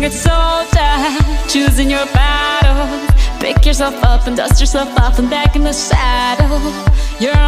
foot soldier, choosing your battles. Pick yourself up and dust yourself off and back in the saddle. You're on